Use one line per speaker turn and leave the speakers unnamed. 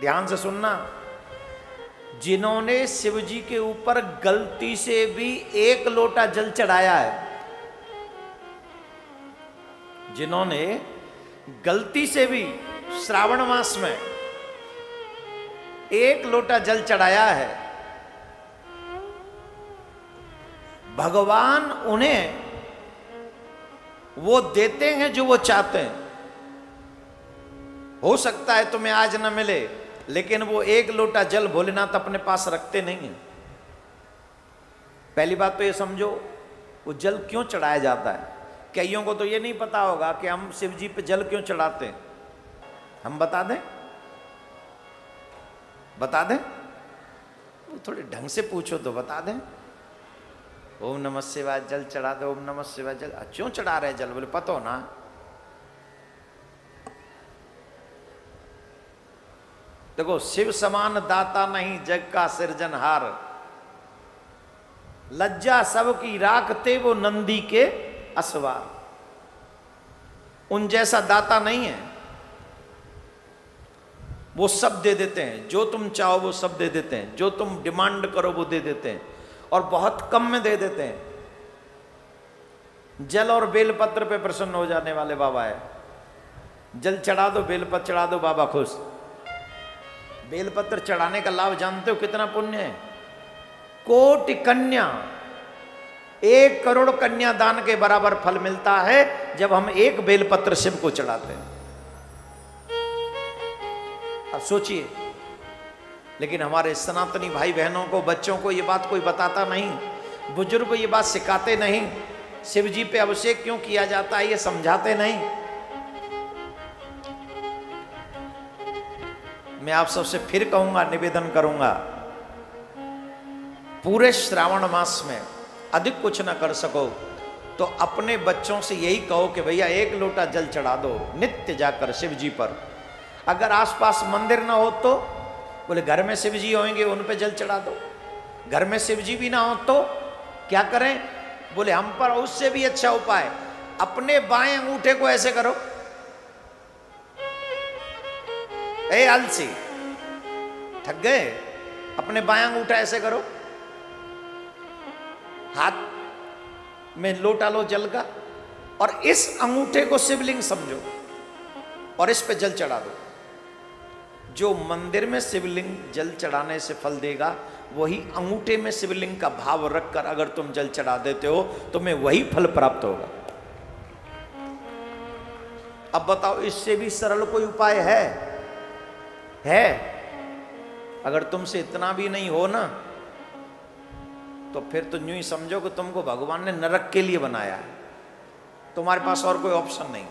ध्यान से सुनना। जिन्होंने शिव जी के ऊपर गलती से भी एक लोटा जल चढ़ाया है, जिन्होंने गलती से भी श्रावण मास में एक लोटा जल चढ़ाया है, भगवान उन्हें वो देते हैं जो वो चाहते हैं। हो सकता है तुम्हें आज न मिले, लेकिन वो एक लोटा जल भोलेनाथ अपने पास रखते नहीं है। पहली बात तो ये समझो, वो जल क्यों चढ़ाया जाता है? कईयों को तो ये नहीं पता होगा कि हम शिव जी पे जल क्यों चढ़ाते हैं। हम बता दें? बता दें? वो थोड़े ढंग से पूछो तो बता दें। ओम नमः शिवाय, जल चढ़ा दो, ओम नमः शिवाय, जल। क्यों चढ़ा रहे जल? बोले, पतो ना। देखो, शिव समान दाता नहीं, जग का सृजनहार लज्जा सब सबकी राखते वो नंदी के असवार। उन जैसा दाता नहीं है। वो सब दे देते हैं। जो तुम चाहो वो सब दे देते हैं। जो तुम डिमांड करो वो दे देते हैं। और बहुत कम में दे देते हैं। जल और बेलपत्र पे प्रसन्न हो जाने वाले बाबा है। जल चढ़ा दो, बेलपत्र चढ़ा दो, बाबा खुश। बेलपत्र चढ़ाने का लाभ जानते हो कितना पुण्य है? कोटि कन्या, एक करोड़ कन्या दान के बराबर फल मिलता है जब हम एक बेलपत्र शिव को चढ़ाते हैं। अब सोचिए, लेकिन हमारे सनातनी भाई बहनों को, बच्चों को ये बात कोई बताता नहीं, बुज़ुर्ग ये बात सिखाते नहीं शिव जी पे अभिषेक क्यों किया जाता है ये समझाते नहीं। मैं आप सबसे फिर कहूँगा, निवेदन करूँगा, पूरे श्रावण मास में अधिक कुछ ना कर सको तो अपने बच्चों से यही कहो कि भैया एक लोटा जल चढ़ा दो, नित्य जाकर शिव जी पर। अगर आसपास मंदिर ना हो तो बोले, घर में शिव जी होंगे, उन पे जल चढ़ा दो। घर में शिव जी भी ना हो तो क्या करें? बोले, हम पर उससे भी अच्छा उपाय, अपने बाएँ अंगूठे को ऐसे करो। ए अलसी थक गए? अपने बाएँ अंगूठा ऐसे करो। हाथ में लोटा लो जल का और इस अंगूठे को शिवलिंग समझो और इस पे जल चढ़ा दो। जो मंदिर में शिवलिंग जल चढ़ाने से फल देगा, वही अंगूठे में शिवलिंग का भाव रखकर अगर तुम जल चढ़ा देते हो तुम्हें वही फल प्राप्त होगा। अब बताओ, इससे भी सरल कोई उपाय है? है। अगर तुमसे इतना भी नहीं हो ना तो फिर तो यूँ ही समझो कि तुमको भगवान ने नरक के लिए बनाया है। तुम्हारे पास और कोई ऑप्शन नहीं।